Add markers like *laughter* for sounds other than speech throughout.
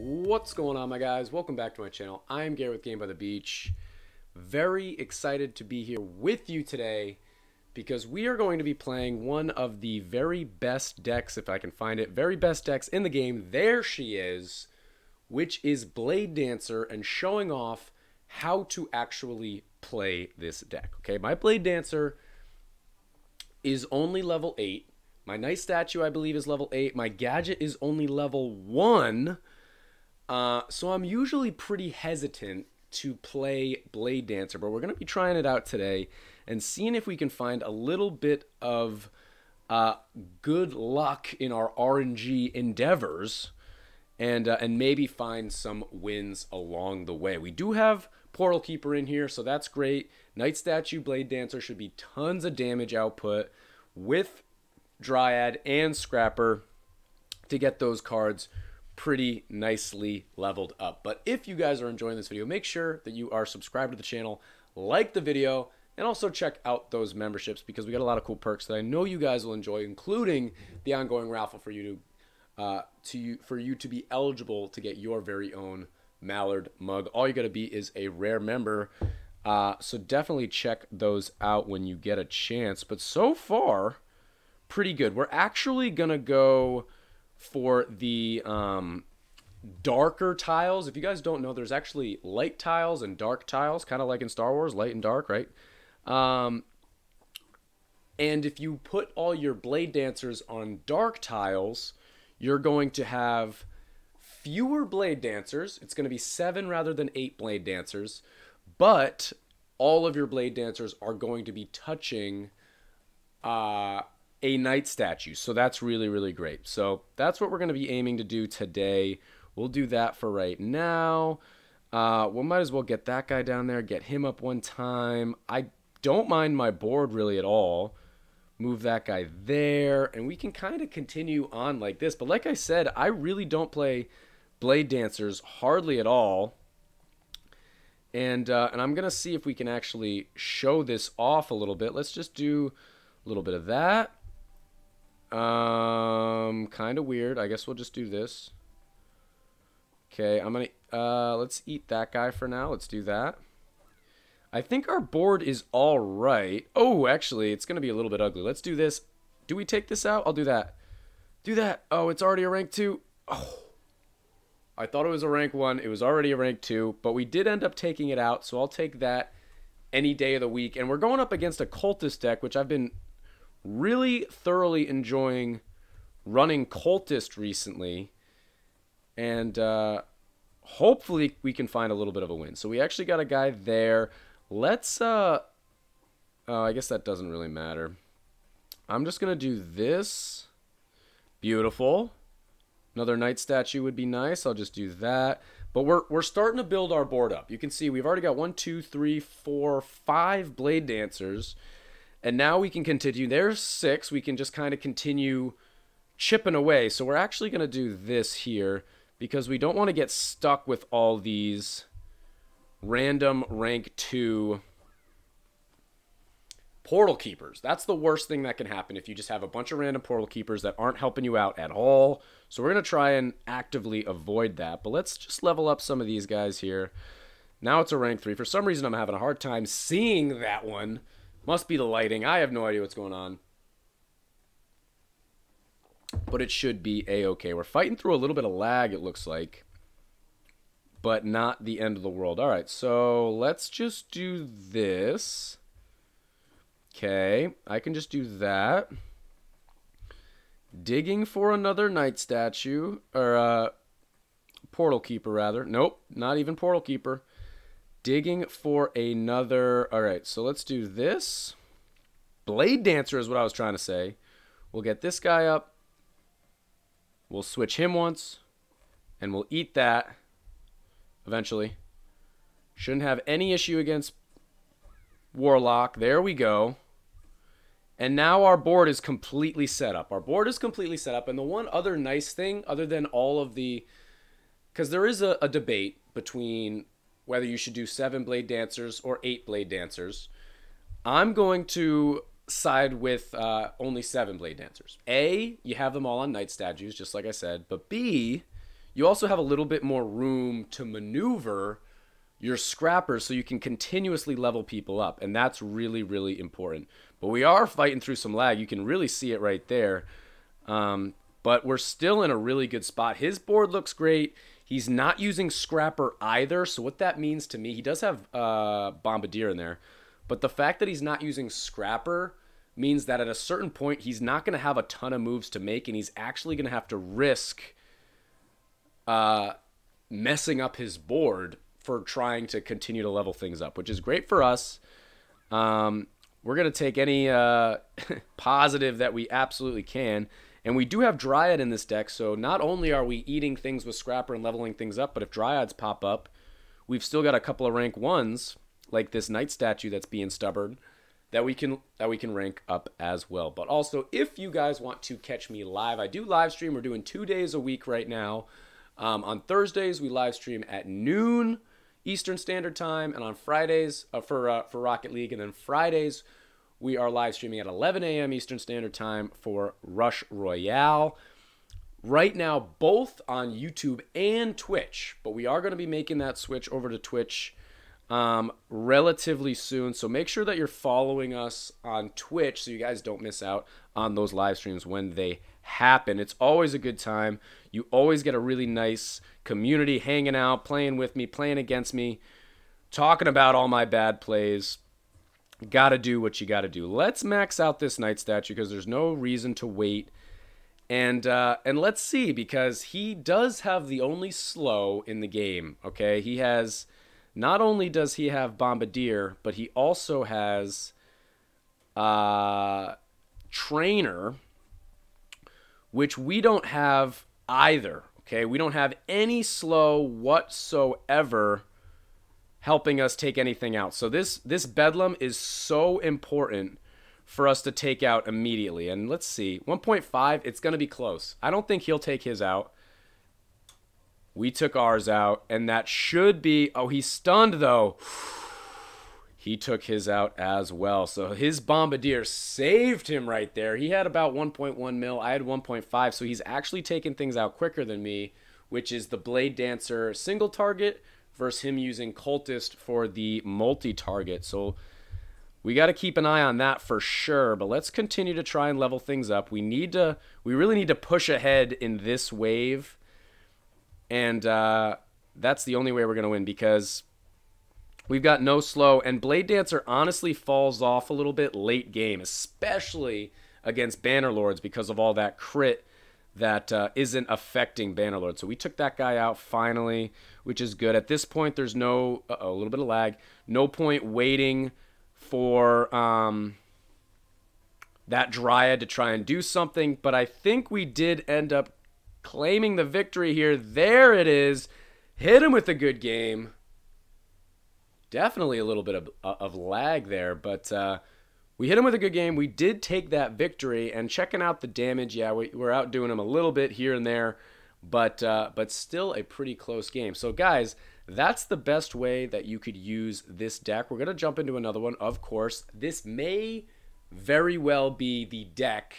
What's going on, my guys? Welcome back to my channel. I am Garrett with Game by the Beach. Very excited to be here with you today because we are going to be playing one of the very best decks, if I can find it, very best decks in the game. There she is, which is Blade Dancer and showing off how to actually play this deck. Okay, my Blade Dancer is only level 8. My Knight Statue, I believe, is level 8. My Gadget is only level 1 uh, so I'm usually pretty hesitant to play Blade Dancer, but we're going to be trying it out today and seeing if we can find a little bit of uh, good luck in our RNG endeavors and, uh, and maybe find some wins along the way. We do have Portal Keeper in here, so that's great. Knight Statue, Blade Dancer should be tons of damage output with Dryad and Scrapper to get those cards pretty nicely leveled up. But if you guys are enjoying this video, make sure that you are subscribed to the channel, like the video, and also check out those memberships because we got a lot of cool perks that I know you guys will enjoy, including the ongoing raffle for you to, uh, to you, for you to be eligible to get your very own Mallard mug. All you got to be is a rare member. Uh, so definitely check those out when you get a chance. But so far, pretty good. We're actually going to go for the um, darker tiles. If you guys don't know, there's actually light tiles and dark tiles, kind of like in Star Wars, light and dark, right? Um, and if you put all your blade dancers on dark tiles, you're going to have fewer blade dancers. It's going to be seven rather than eight blade dancers, but all of your blade dancers are going to be touching uh, a knight statue. So that's really, really great. So that's what we're going to be aiming to do today. We'll do that for right now. Uh, we might as well get that guy down there, get him up one time. I don't mind my board really at all. Move that guy there, and we can kind of continue on like this. But like I said, I really don't play Blade Dancers hardly at all. And, uh, and I'm going to see if we can actually show this off a little bit. Let's just do a little bit of that. Um, kind of weird. I guess we'll just do this. Okay, I'm gonna, uh, let's eat that guy for now. Let's do that. I think our board is all right. Oh, actually, it's gonna be a little bit ugly. Let's do this. Do we take this out? I'll do that. Do that. Oh, it's already a rank two. Oh. I thought it was a rank one. It was already a rank two, but we did end up taking it out, so I'll take that any day of the week. And we're going up against a cultist deck, which I've been really thoroughly enjoying running cultist recently and uh, hopefully we can find a little bit of a win. So we actually got a guy there. Let's uh oh, i guess that doesn't really matter. I'm just gonna do this. Beautiful. Another knight statue would be nice. I'll just do that. But we're, we're starting to build our board up. You can see we've already got one two three four five blade dancers and now we can continue. There's six. We can just kind of continue chipping away. So we're actually going to do this here because we don't want to get stuck with all these random rank 2 portal keepers. That's the worst thing that can happen if you just have a bunch of random portal keepers that aren't helping you out at all. So we're going to try and actively avoid that. But let's just level up some of these guys here. Now it's a rank 3. For some reason I'm having a hard time seeing that one. Must be the lighting. I have no idea what's going on. But it should be a-okay. We're fighting through a little bit of lag, it looks like. But not the end of the world. All right, so let's just do this. Okay, I can just do that. Digging for another knight statue, or uh, portal keeper rather. Nope, not even portal keeper digging for another. All right, so let's do this. Blade Dancer is what I was trying to say. We'll get this guy up. We'll switch him once. And we'll eat that eventually. Shouldn't have any issue against Warlock. There we go. And now our board is completely set up. Our board is completely set up. And the one other nice thing, other than all of the... Because there is a, a debate between whether you should do seven blade dancers or eight blade dancers. I'm going to side with uh, only seven blade dancers. A, you have them all on knight statues, just like I said. But B, you also have a little bit more room to maneuver your scrappers so you can continuously level people up. And that's really, really important. But we are fighting through some lag. You can really see it right there. Um, but we're still in a really good spot. His board looks great. He's not using Scrapper either. So what that means to me, he does have uh, Bombardier in there. But the fact that he's not using Scrapper means that at a certain point, he's not going to have a ton of moves to make. And he's actually going to have to risk uh, messing up his board for trying to continue to level things up, which is great for us. Um, we're going to take any uh, *laughs* positive that we absolutely can. And we do have Dryad in this deck, so not only are we eating things with Scrapper and leveling things up, but if Dryads pop up, we've still got a couple of rank ones, like this Knight statue that's being stubborn, that we can that we can rank up as well. But also, if you guys want to catch me live, I do live stream. We're doing two days a week right now. Um, on Thursdays, we live stream at noon Eastern Standard Time, and on Fridays uh, for uh, for Rocket League, and then Fridays we are live streaming at 11 a.m. Eastern Standard Time for Rush Royale. Right now, both on YouTube and Twitch, but we are going to be making that switch over to Twitch um, relatively soon. So make sure that you're following us on Twitch so you guys don't miss out on those live streams when they happen. It's always a good time. You always get a really nice community hanging out, playing with me, playing against me, talking about all my bad plays. Got to do what you got to do. Let's max out this knight statue because there's no reason to wait. And uh, and let's see because he does have the only slow in the game. Okay, he has not only does he have Bombardier, but he also has uh, Trainer, which we don't have either. Okay, we don't have any slow whatsoever helping us take anything out. So this this Bedlam is so important for us to take out immediately. And let's see, 1.5, it's going to be close. I don't think he'll take his out. We took ours out, and that should be. Oh, he's stunned though. *sighs* He took his out as well. So his Bombardier saved him right there. He had about 1.1 mil. I had 1.5. So he's actually taking things out quicker than me, which is the Blade Dancer single target versus him using Cultist for the multi target. So we got to keep an eye on that for sure. But let's continue to try and level things up. We need to, we really need to push ahead in this wave and uh, that's the only way we're going to win because we've got no slow. And Blade Dancer honestly falls off a little bit late game, especially against Bannerlords because of all that crit that uh, not affecting Bannerlord. So we took that guy out finally, which is good. At this point, there's no a little bit of lag. No point waiting for um, that Dryad to try and do something. But I think we did end up claiming the victory here. There it is. Hit him with a good game. Definitely a little bit of, uh, of lag there, but uh, we hit him with a good game. We did take that victory, and checking out the damage, yeah, we, are outdoing him a little bit here and there, but uh, but still a pretty close game. So guys, that's the best way that you could use this deck. We're gonna jump into another one, of course. This may very well be the deck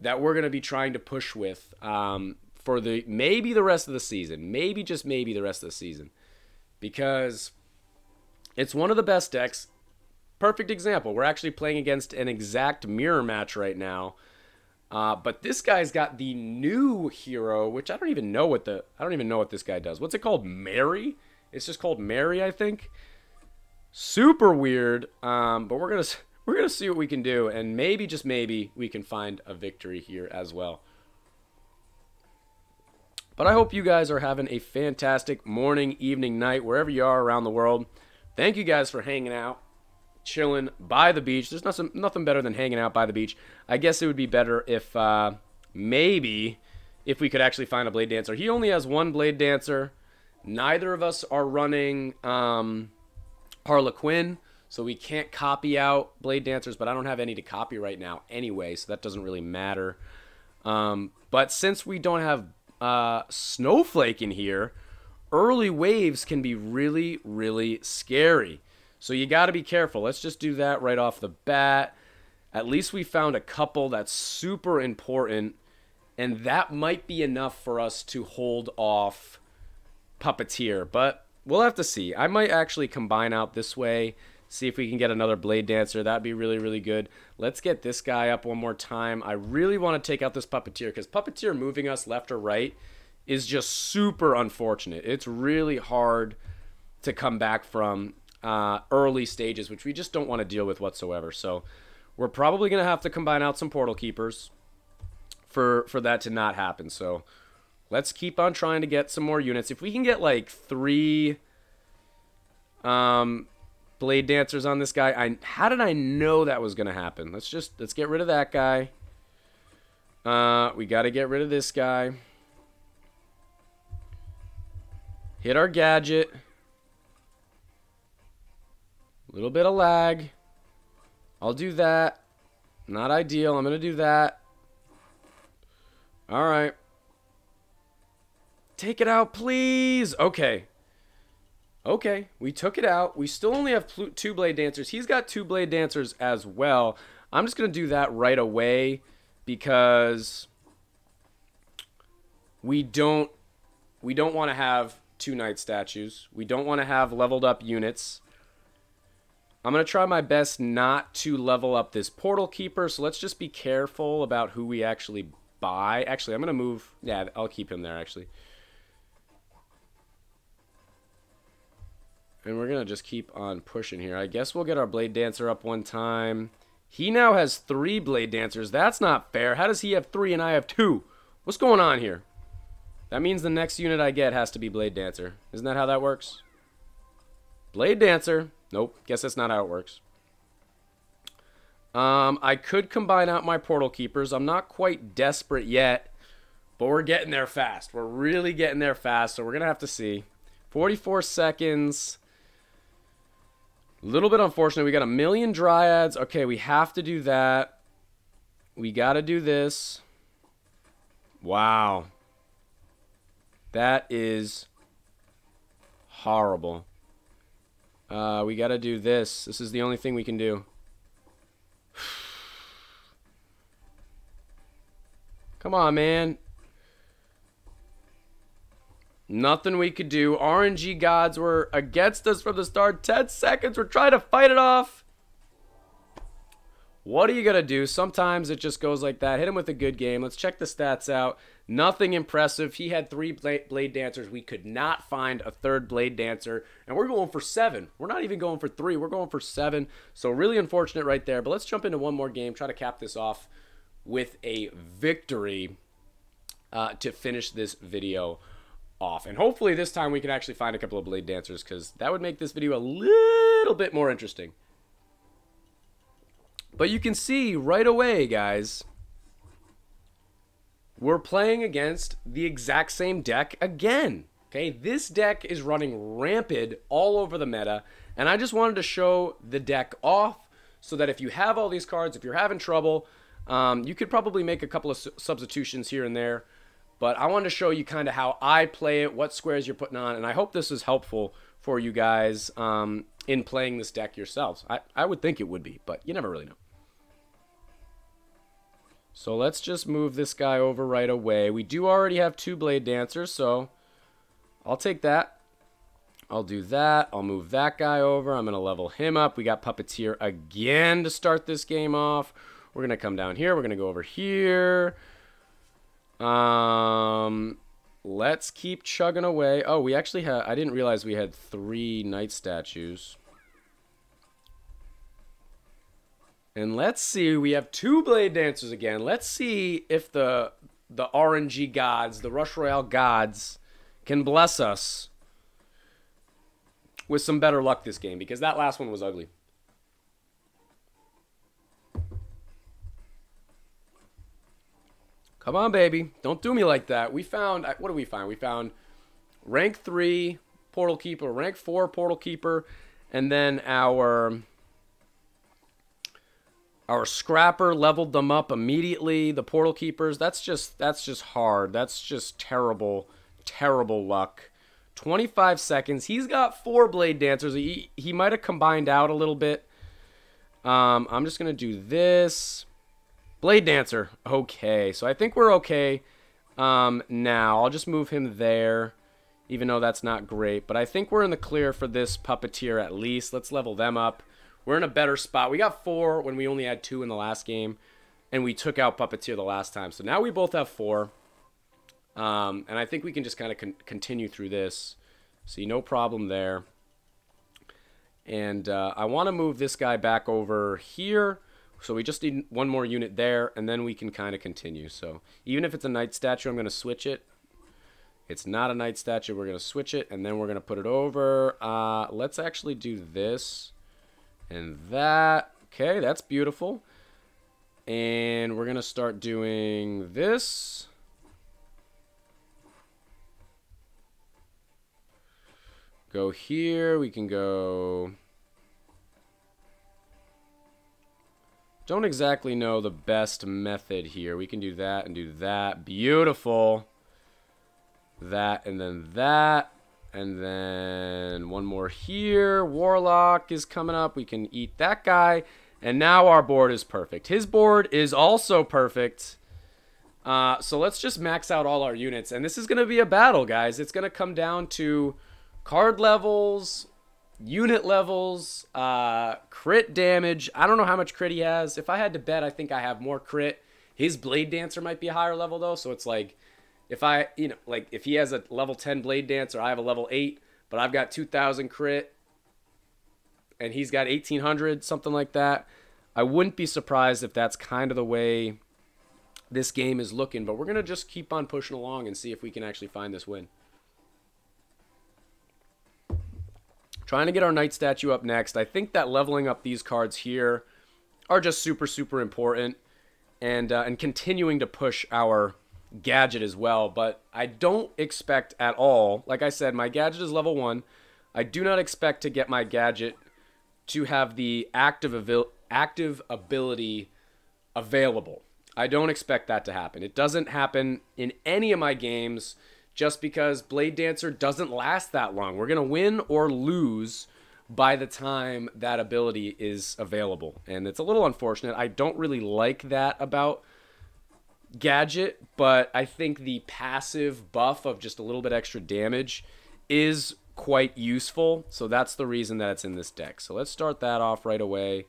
that we're going to be trying to push with um, for the maybe the rest of the season, maybe just maybe the rest of the season, because it's one of the best decks. Perfect example. We're actually playing against an exact mirror match right now. Uh, but this guy's got the new hero, which I don't even know what the I don't even know what this guy does. What's it called? Mary? It's just called Mary, I think. Super weird. Um, but we're gonna we're to see what we can do, and maybe, just maybe, we can find a victory here as well. But I hope you guys are having a fantastic morning, evening, night, wherever you are around the world. Thank you guys for hanging out, chilling by the beach. There's nothing, nothing better than hanging out by the beach. I guess it would be better if uh, maybe if we could actually find a blade dancer. He only has one blade dancer. Neither of us are running um, Harlequin. So we can't copy out Blade Dancers, but I don't have any to copy right now anyway, so that doesn't really matter. Um, but since we don't have uh, Snowflake in here, early waves can be really, really scary. So you got to be careful. Let's just do that right off the bat. At least we found a couple that's super important. And that might be enough for us to hold off Puppeteer. But we'll have to see. I might actually combine out this way. See if we can get another Blade Dancer. That'd be really, really good. Let's get this guy up one more time. I really want to take out this Puppeteer because Puppeteer moving us left or right is just super unfortunate. It's really hard to come back from uh, early stages, which we just don't want to deal with whatsoever. So we're probably going to have to combine out some Portal Keepers for, for that to not happen. So let's keep on trying to get some more units. If we can get like three um, Blade Dancers on this guy, I how did I know that was going to happen? Let's just, let's get rid of that guy. Uh, we got to get rid of this guy. Hit our gadget. Little bit of lag. I'll do that. Not ideal. I'm going to do that. All right. Take it out, please. Okay. Okay, we took it out. We still only have two Blade Dancers. He's got two Blade Dancers as well. I'm just going to do that right away because we don't we don't want to have two Knight statues. We don't want to have leveled up units. I'm going to try my best not to level up this Portal Keeper, so let's just be careful about who we actually buy. Actually, I'm going to move... Yeah, I'll keep him there, actually. And we're going to just keep on pushing here. I guess we'll get our Blade Dancer up one time. He now has three Blade Dancers. That's not fair. How does he have three and I have two? What's going on here? That means the next unit I get has to be Blade Dancer. Isn't that how that works? Blade Dancer. Nope. Guess that's not how it works. Um, I could combine out my Portal Keepers. I'm not quite desperate yet, but we're getting there fast. We're really getting there fast, so we're going to have to see. 44 seconds. A little bit unfortunate. We got a million Dryads. Okay, we have to do that. We got to do this. Wow. That is horrible. Uh, we got to do this. This is the only thing we can do. *sighs* Come on, man. Nothing we could do. RNG gods were against us from the start. 10 seconds. We're trying to fight it off. What are you going to do? Sometimes it just goes like that. Hit him with a good game. Let's check the stats out. Nothing impressive. He had three blade dancers. We could not find a third blade dancer. And we're going for seven. We're not even going for three. We're going for seven. So really unfortunate right there. But let's jump into one more game. Try to cap this off with a victory uh, to finish this video off. And hopefully this time we can actually find a couple of blade dancers because that would make this video a little bit more interesting. But you can see right away, guys, we're playing against the exact same deck again. Okay, this deck is running rampant all over the meta, and I just wanted to show the deck off so that if you have all these cards, if you're having trouble, um, you could probably make a couple of substitutions here and there. But I wanted to show you kind of how I play it, what squares you're putting on, and I hope this is helpful for you guys um, in playing this deck yourselves. I, I would think it would be, but you never really know. So let's just move this guy over right away. We do already have two Blade Dancers, so I'll take that. I'll do that. I'll move that guy over. I'm going to level him up. We got Puppeteer again to start this game off. We're going to come down here. We're going to go over here. Um, let's keep chugging away. Oh, we actually had... I didn't realize we had three Knight statues. And let's see, we have two Blade Dancers again. Let's see if the the RNG gods, the Rush Royale gods, can bless us with some better luck this game because that last one was ugly. Come on, baby. Don't do me like that. We found, uh, what did we find? We found rank 3 Portal Keeper, rank 4 Portal Keeper, and then our our scrapper leveled them up immediately. The portal keepers, that's just that's just hard. That's just terrible, terrible luck. 25 seconds. He's got four blade dancers. He he might have combined out a little bit. Um, I'm just gonna do this. Blade Dancer. Okay, so I think we're okay um, now. I'll just move him there, even though that's not great. But I think we're in the clear for this Puppeteer at least. Let's level them up. We're in a better spot. We got four when we only had two in the last game, and we took out Puppeteer the last time. So now we both have four. Um, and I think we can just kind of con continue through this. See, no problem there. And uh, I want to move this guy back over here. So we just need one more unit there, and then we can kind of continue. So even if it's a knight statue, I'm going to switch it. It's not a knight statue. We're going to switch it, and then we're going to put it over. Uh, let's actually do this and that. Okay, that's beautiful. And we're going to start doing this. Go here. We can go... Don't exactly know the best method here. We can do that and do that. Beautiful. That and then that. And then one more here. Warlock is coming up. We can eat that guy. And now our board is perfect. His board is also perfect. Uh, so let's just max out all our units. And this is going to be a battle, guys. It's going to come down to card levels, unit levels, uh, crit damage. I don't know how much crit he has. If I had to bet, I think I have more crit. His Blade Dancer might be a higher level though, so it's like if I, you know, like if he has a level 10 Blade Dancer, I have a level 8, but I've got 2000 crit and he's got 1800, something like that. I wouldn't be surprised if that's kind of the way this game is looking, but we're going to just keep on pushing along and see if we can actually find this win. Trying to get our knight statue up next. I think that leveling up these cards here are just super, super important. And, uh, and continuing to push our gadget as well. But I don't expect at all, like I said, my gadget is level 1. I do not expect to get my gadget to have the active, abil active ability available. I don't expect that to happen. It doesn't happen in any of my games just because Blade Dancer doesn't last that long. We're going to win or lose by the time that ability is available. And it's a little unfortunate. I don't really like that about Gadget, but I think the passive buff of just a little bit extra damage is quite useful. So that's the reason that it's in this deck. So let's start that off right away.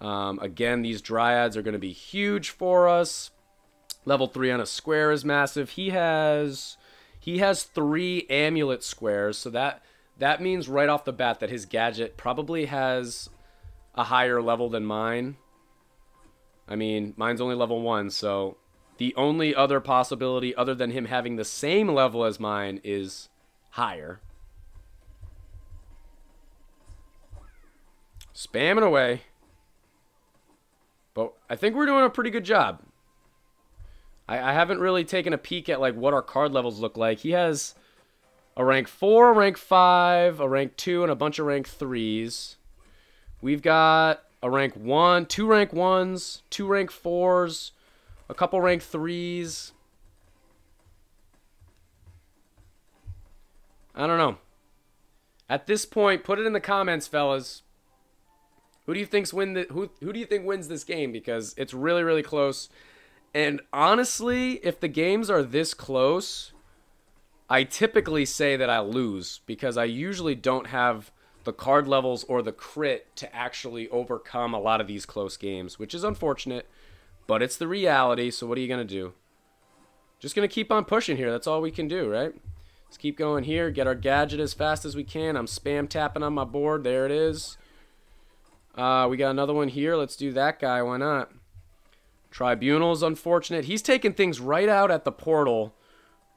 Um, again, these Dryads are going to be huge for us. Level 3 on a square is massive. He has he has three amulet squares, so that that means right off the bat that his gadget probably has a higher level than mine. I mean, mine's only level 1, so the only other possibility other than him having the same level as mine is higher. Spamming away. But I think we're doing a pretty good job. I, I haven't really taken a peek at like what our card levels look like. He has a rank 4, a rank 5, a rank 2, and a bunch of rank 3s. We've got a rank 1, two rank 1s, two rank 4s, a couple rank 3s. I don't know. At this point, put it in the comments, fellas. Who do you think's win the who who do you think wins this game because it's really really close. And honestly, if the games are this close, I typically say that I lose because I usually don't have the card levels or the crit to actually overcome a lot of these close games, which is unfortunate, but it's the reality. So what are you going to do? Just going to keep on pushing here. That's all we can do, right? Let's keep going here. Get our gadget as fast as we can. I'm spam tapping on my board. There it is. Uh, we got another one here. Let's do that guy. Why not? Tribunal's unfortunate. He's taking things right out at the portal.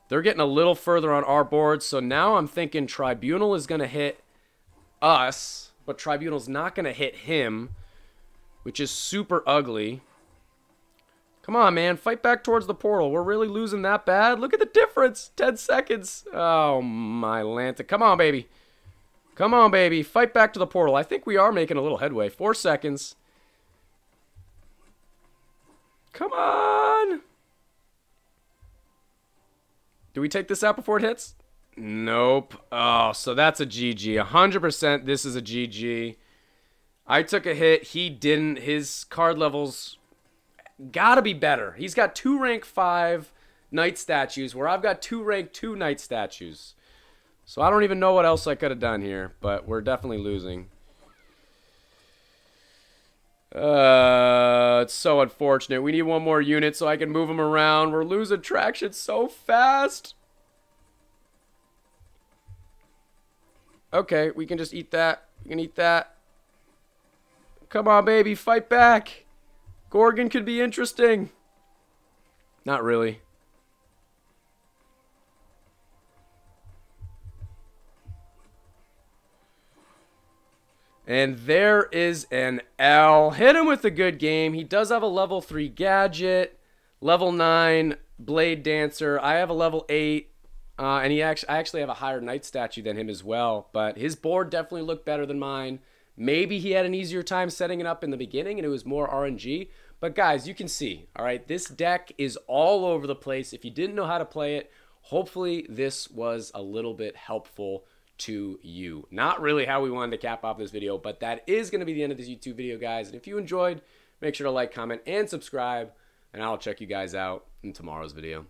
They're getting a little further on our board, so now I'm thinking Tribunal is going to hit us, but Tribunal's not going to hit him, which is super ugly. Come on, man. Fight back towards the portal. We're really losing that bad. Look at the difference. 10 seconds. Oh, my Lanta. Come on, baby. Come on, baby. Fight back to the portal. I think we are making a little headway. Four seconds. Come on! Do we take this out before it hits? Nope. Oh, so that's a GG. 100% this is a GG. I took a hit. He didn't. His card levels gotta be better. He's got two rank 5 knight statues where I've got two rank 2 knight statues. So I don't even know what else I could have done here, but we're definitely losing. Uh, it's so unfortunate. We need one more unit so I can move him around. We're losing traction so fast. Okay, we can just eat that. We can eat that. Come on, baby, fight back. Gorgon could be interesting. Not really. And there is an L. Hit him with a good game. He does have a level 3 gadget, level 9 blade dancer. I have a level 8. Uh, and he actually, I actually have a higher knight statue than him as well. But his board definitely looked better than mine. Maybe he had an easier time setting it up in the beginning and it was more RNG. But guys, you can see, all right, this deck is all over the place. If you didn't know how to play it, hopefully this was a little bit helpful to you. Not really how we wanted to cap off this video, but that is going to be the end of this YouTube video, guys. And if you enjoyed, make sure to like, comment, and subscribe. And I'll check you guys out in tomorrow's video.